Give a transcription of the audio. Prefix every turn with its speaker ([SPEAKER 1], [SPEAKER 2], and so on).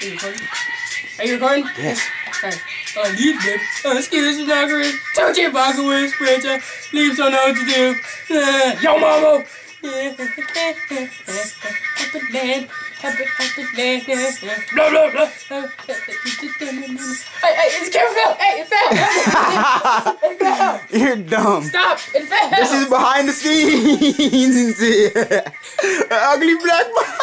[SPEAKER 1] Are you recording? Are you recording?
[SPEAKER 2] Yes.
[SPEAKER 1] Alright. On YouTube, on Skittles and Knockers, Touchy Vodka with Sprinter, Leaves don't know what to do. Yo, mama! Happy land, happy, happy land. Blah, blah, blah. Hey, hey, it's camera fell! Hey, it fell! it fell!
[SPEAKER 2] You're dumb.
[SPEAKER 1] Stop! It fell!
[SPEAKER 2] This is behind the scenes. Ugly black man.